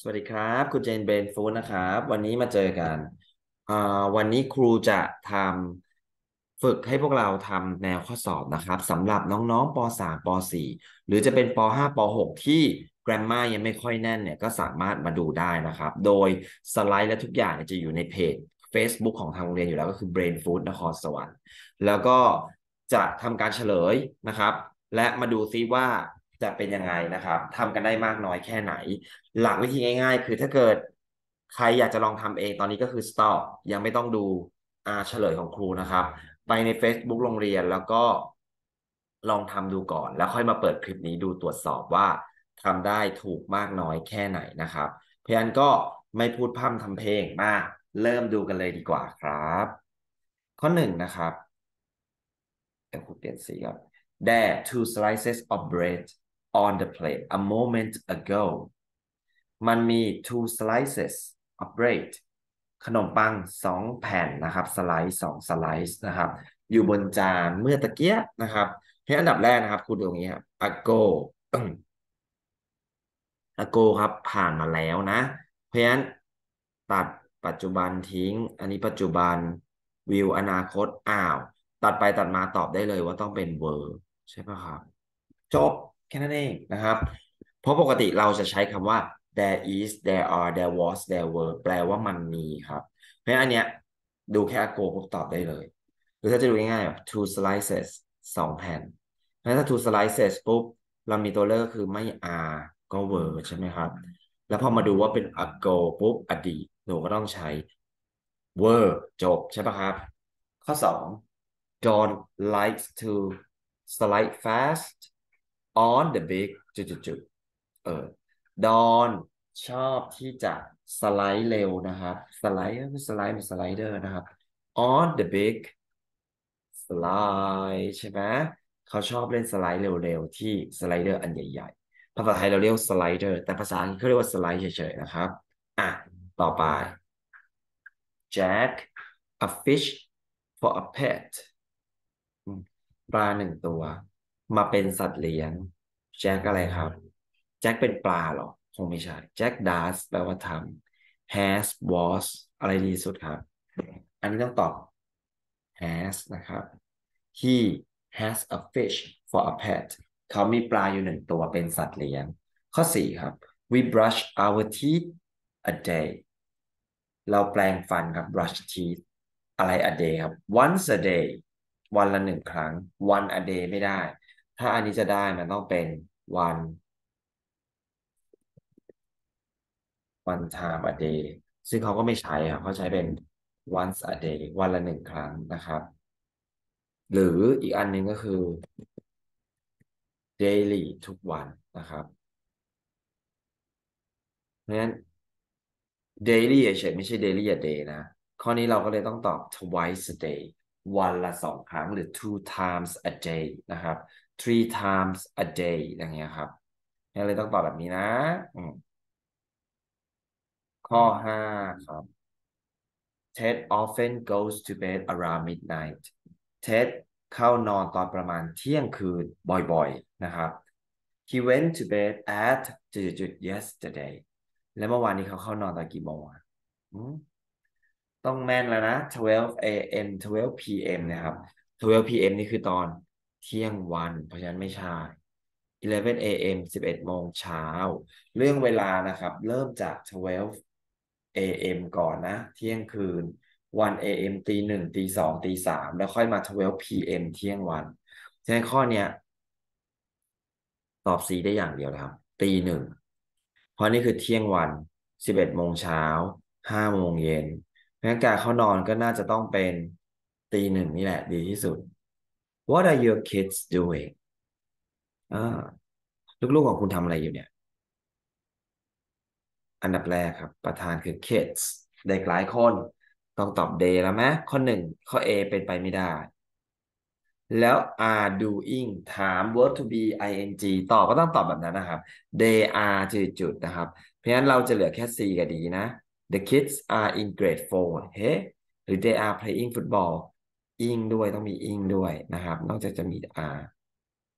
สวัสดีครับ คุณเจนเบนฟูดนะครับ วันนี้มาเจอกันอ่าวันนี้ครูจะทำฝึกให้พวกเราทำแนวข้อสอบนะครับสำหรับน้องๆป .3 ป .4 หรือจะเป็นป .5 ป .6 ที่ grammar ยังไม่ค่อยแน่นเนี่ยก็สามารถมาดูได้นะครับ โดยสไลด์และทุกอย่างเนี่ยจะอยู่ในเพจ Facebook ของทางโรงเรียนอยู่แล้วก็คือ Brain Food นครสวรรค์ แล้วก็จะทำการเฉลยนะครับ และมาดูซิว่า จะเป็นยังไงนะครับทำกันได้มากน้อยแค่ไหน หลักวิธีง่าย ๆ คือถ้าเกิดใครอยากจะลองทำเองตอนนี้ก็คือ stop ยังไม่ต้องดูอาเฉลยของครูนะครับ ไปใน Facebook โรงเรียนแล้วก็ลองทำดูก่อน แล้วค่อยมาเปิดคลิปนี้ดูตรวจสอบว่าทำได้ถูกมากน้อยแค่ไหนนะครับเพราะฉะนั้นก็ไม่พูดพร่ำทำเพลงมาเริ่มดูกันเลยดีกว่าครับ ข้อหนึ่งนะครับเดี๋ยวครูเปลี่ยนสีครับ There two slices of bread on the plate a moment ago มันมี two slices of bread ขนมปังสองแผ่นนะครับสไลด์สองสไลด์นะครับ อยู่บนจานเมื่อตะเกียนะครับให้อันดับแรกนะครับ คุณดูตรงนี้ครับ ago ago ครับ ผ่านมาแล้วนะ เพราะฉะนั้นตัดปัจจุบันทิ้ง อันนี้ปัจจุบันวิวอนาคตอ้าว ตัดไปตัดมาตอบได้เลยว่าต้องเป็น were ใช่ปะครับ จบ แค่นั้นเองนะครับ เพราะปกติเราจะใช้คำว่า there is there are there was there were แปลว่ามันมีครับ เพราะฉะนั้นอันเนี้ยดูแค่ ago ปุ๊บตอบได้เลย หรือถ้าจะดูง่ายๆแบบ two slices สองแผ่นเพราะฉะนั้นถ้า two slices ปุ๊บเรามีตัวเลือกคือไม่ are ก็ were ใช่ไหมครับ แล้วพอมาดูว่าเป็น ago ปุ๊บอดีตหนูก็ต้องใช้ were จบใช่ปะครับ ข้อ 2 John likes to slide fast on the big จุดๆเออ Don ชอบที่จะสไลด์เร็วนะครับ สไลด์สไลด์เป็นสไลเดอร์นะครับ on the big slide ใช่ไหมเขาชอบเล่นสไลด์เร็วๆ ที่สไลเดอร์อันใหญ่ ๆ ภาษาไทยเราเรียกสไลเดอร์ แต่ภาษาอังกฤษเขาเรียกว่าสไลด์เฉยๆนะครับ อะ ต่อไป Jack a fish for a pet ปลาหนึ่งตัว มาเป็นสัตว์เลี้ยง แจ็คอะไรครับ แจ็คเป็นปลาหรอ คงไม่ใช่ แจ็ค does แปลว่าทำ has was อะไรดีสุดครับ อันนี้ต้องตอบ has นะครับ he has a fish for a pet เขามีปลาอยู่หนึ่งตัวเป็นสัตว์เลี้ยง ข้อ4ครับ we brush our teeth a day เราแปรงฟันครับ brush teeth อะไร a day ครับ once a day วันละหนึ่งครั้ง one a day ไม่ได้ ถ้าอันนี้จะได้มันต้องเป็น one one time a day ซึ่งเขาก็ไม่ใช้ครับเขาใช้เป็น once a day วันละหนึ่งครั้งนะครับ หรืออีกอันหนึ่งก็คือ daily ทุกวันนะครับ เพราะฉะนั้น daily เฉยไม่ใช่ daily a day นะ ข้อนี้เราก็เลยต้องตอบ twice a day วันละสองครั้งหรือ two times a day นะครับ three times a day อย่างเงี้ยครับนี่เลยต้องตอบแบบนี้นะ ข้อห้าครับ Ted often goes to bed around midnight Ted เข้านอนตอนประมาณเที่ยงคืนบ่อยๆนะครับ He went to bed at จุดๆ yesterday แล้วเมื่อวานนี้เขาเข้านอนตอนกี่โมงอะต้องแม่นแล้วนะ 12 a.m. 12 p.m. นะครับ 12 p.m. นี่คือตอน เที่ยงวัน เพราะฉะนั้นไม่ใช่ 11 a.m. 11โมงเช้า เรื่องเวลานะครับ เริ่มจาก 12 a.m. ก่อนนะ เที่ยงคืน 1 a.m. ตีหนึ่งตีสองตีสามแล้วค่อยมา 12 p.m. เที่ยงวันฉะนั้นข้อเนี้ยตอบ C ได้อย่างเดียวนะครับ ตีหนึ่งเพราะนี่คือเที่ยงวัน 11โมงเช้า5โมงเย็นเพราะงั้นการเข้านอนก็น่าจะต้องเป็นตีหนึ่งนี่แหละดีที่สุด What are your kids doing ลูกๆของคุณทำอะไรอยู่เนี่ย อันดับแรกครับ ประธานคือ kids เด็กหลายคนต้องตอบ day แล้วไหมข้อหนึ่งข้อ A เป็นไปไม่ได้ แล้ว are doing ถาม verb to be ing ตอบก็ต้องตอบแบบนั้นนะครับ they are จุดๆนะครับ เพราะฉะนั้นเราจะเหลือแค่ C กับ D นะ the kids are in grade four เฮ้หรือ they are playing football ing ด้วยต้องมี ing ด้วยนะครับ นอกจากจะมี are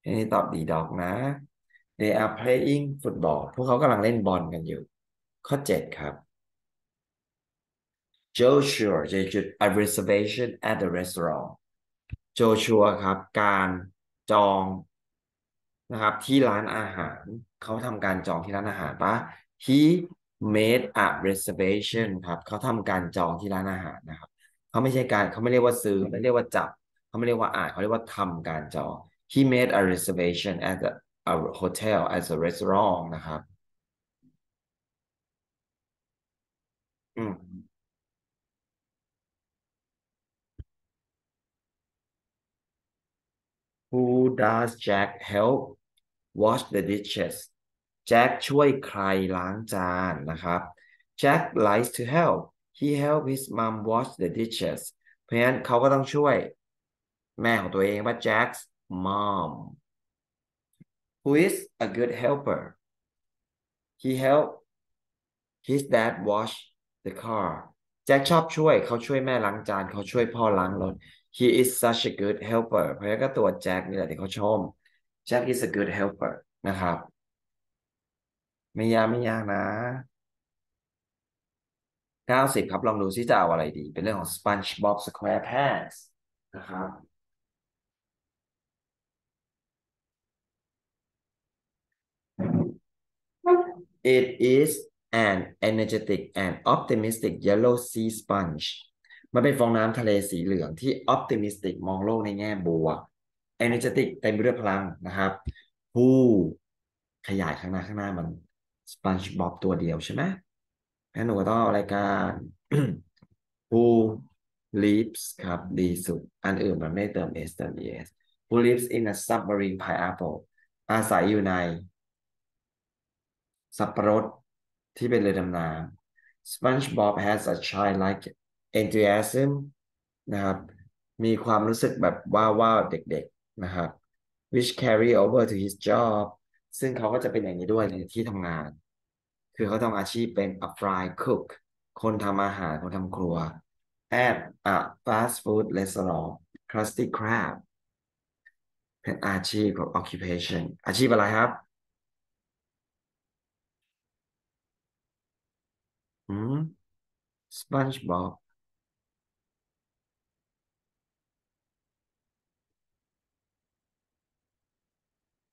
อันนี้ตอบดีดอกนะ they are playing football พวกเขากำลังเล่นบอลกันอยู่ ข้อเจ็ดครับ Joshua จะจุด a reservation at the restaurant Joshua ครับ การจองนะครับ ที่ร้านอาหาร เขาทำการจองที่ร้านอาหารปะ he made a reservation ครับ เขาทำการจองที่ร้านอาหารนะครับ เขาไม่ใช่การเขาไม่เรียกว่าซื้อไม่เรียกว่าจับเขาไม่เรียกว่าอ่านเขาเรียกว่าทำการจอง he made a reservation at a, a hotel as a restaurant นะครับ อืม Who does Jack help wash the dishes Jack ช่วยใครล้างจานนะครับ Jack likes to help he help his mom wash the dishes เพราะฉะนั้นเขาก็ต้องช่วย แม่ของตัวเองว่า Jack's mom who is a good helper he help his dad wash the car แจ็คชอบช่วยเขาช่วยแม่ล้างจานเขาช่วยพ่อล้างรถ he is such a good helper เพราะงั้นก็ตัวแจ็คนี่แหละที่เขาชม Jack is a good helper นะครับ ไม่ยากไม่ยากนะ เก้าสิบครับลองดูซิจะเอาอะไรดี เป็นเรื่องของ SpongeBob SquarePants นะครับ It is an energetic and optimistic yellow sea sponge มันเป็นฟองน้ำทะเลสีเหลืองที่ optimistic มองโลกในแง่บวก energetic เต็มไปด้วยพลังนะครับ who ขยายข้างหน้าข้างหน้ามัน SpongeBob ตัวเดียวใช่ไหม งั้นหนูก็ต้องเอารายการ who lives ครับ ดีสุด อันอื่นมันไม่เติม s เติม es who lives in a submarine pineapple อาศัยอยู่ใน สับปะรดที่เป็นเรือดำน้ำ SpongeBob has a childlike enthusiasm นะครับ มีความรู้สึกแบบว้าวว้าเด็กๆนะครับ which carry over to his job ซึ่งเขาก็จะเป็นอย่างนี้ด้วยในที่ทำงาน คือเขาทำอาชีพเป็น a fry cook คนทำอาหาร คนทำครัว at a fast food restaurant Krusty Krab เป็นอาชีพของ occupation อาชีพอะไรครับ อืม SpongeBob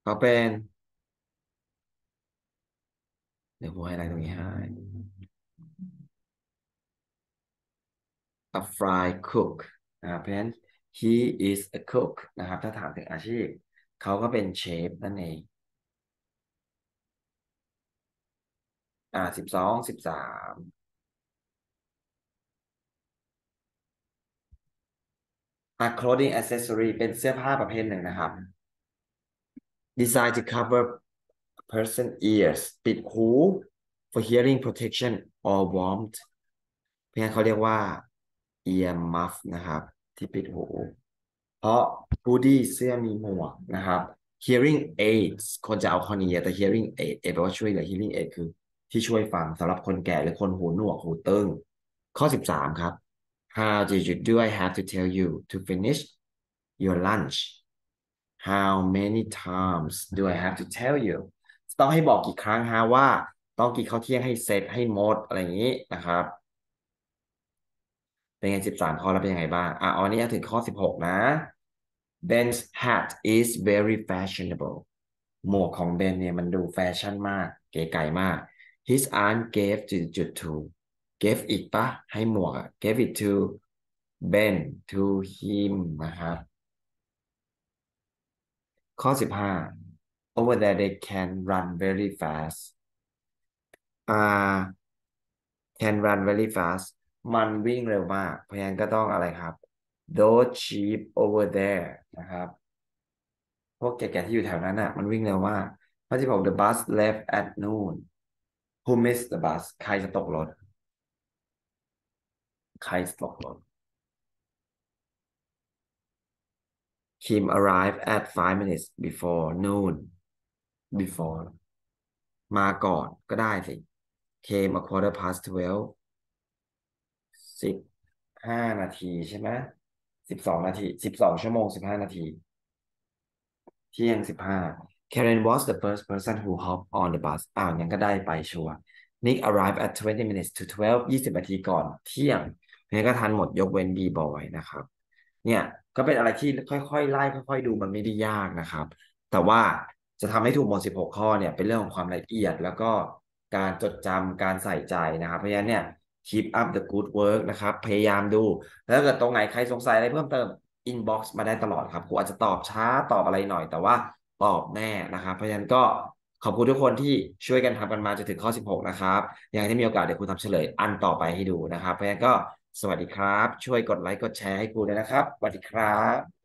เขาเป็น เดี๋ยวผมให้อะไรตรงนี้ให้ a fry cook นะครับเพราะฉะนั้น he is a cook นะครับ ถ้าถามถึงอาชีพ เขาก็เป็นเชฟนั่นเอง อ่าสิบสองสิบสาม a clothing accessory เป็นเสื้อผ้าประเภทหนึ่งนะครับ designed to cover person ears ปิดหู for hearing protection or warmth เพราะงั้นเขาเรียกว่า ear muff นะครับ ที่ปิดหู เพราะ hoodie เสื้อมีหมวกนะครับ hearing aids คนจะเอาคอเนียแต่ hearing aid เอแปลว่าช่วยเหลือ hearing aid คือ ที่ช่วยฟังสำหรับคนแก่หรือคนหูหนวกหูตึง ข้อ 13 ครับ How did you do I have to tell you to finish your lunch How many times do I have to tell you ต้องให้บอกกี่ครั้งฮะว่า ต้องกินข้าวเที่ยงให้เสร็จให้หมดอะไรอย่างนี้นะครับ เป็นไง13ข้อแล้วเป็นยังไงบ้างอะอันนี้ถึงข้อ16นะ Ben's hat is very fashionable หมวกของเบนเนี่ยมันดูแฟชั่นมาก เก๋ไก่มาก His aunt gave to จุด to gave อีกปะให้หมวก gave it to Ben to him นะครับ ข้อ15 over there they can run very fast อ่า can run very fast มันวิ่งเร็วมาก เพราะฉะนั้นก็ต้องอะไรครับ those sheep over there นะครับ พวกแก่ๆที่อยู่แถวนั้นอะ มันวิ่งเร็วมากข้อที่6 the bus left at noon who missed the bus ใครจะตกรถ ใครจะตกรถ Kim arrived at five minutes before noon before มาก่อนก็ได้สิ came a quarter past twelve สิบห้านาทีใช่ไหมสิบสองนาทีสิบสองชั่วโมงสิบห้านาที เที่ยงสิบห้า Karen was the first person who hopped on the bus อ้าวยังก็ได้ไปชัวร์ Nick arrived at 20 minutes to 12 20นาทีก่อนเที่ยงเพราะงั้นก็ทันหมดยกเว้น B boy นะครับ เนี่ยก็เป็นอะไรที่ค่อยๆไล่ค่อย ๆ ดูมันไม่ได้ยากนะครับ แต่ว่า จะทำให้ถูกหมด 16 ข้อเนี่ยเป็นเรื่องของความละเอียด แล้วก็การจดจำการใส่ใจนะครับ เพราะฉะนั้นเนี่ย keep up the good work นะครับ พยายามดู แล้วถ้าเกิดตรงไหนใครสงสัยอะไรเพิ่มเติม inbox มาได้ตลอดครับครูอาจจะตอบช้าตอบอะไรหน่อย แต่ว่าตอบแน่นะครับ เพราะฉะนั้นก็ขอบคุณทุกคนที่ช่วยกันทำกันมาจนถึงข้อ 16 นะครับยังไงถ้ามีโอกาสเดี๋ยวครูทำเฉลยอันต่อไปให้ดูนะครับ เพราะฉะนั้นก็สวัสดีครับ ช่วยกดไลค์กดแชร์ให้ครูด้วยนะครับสวัสดีครับ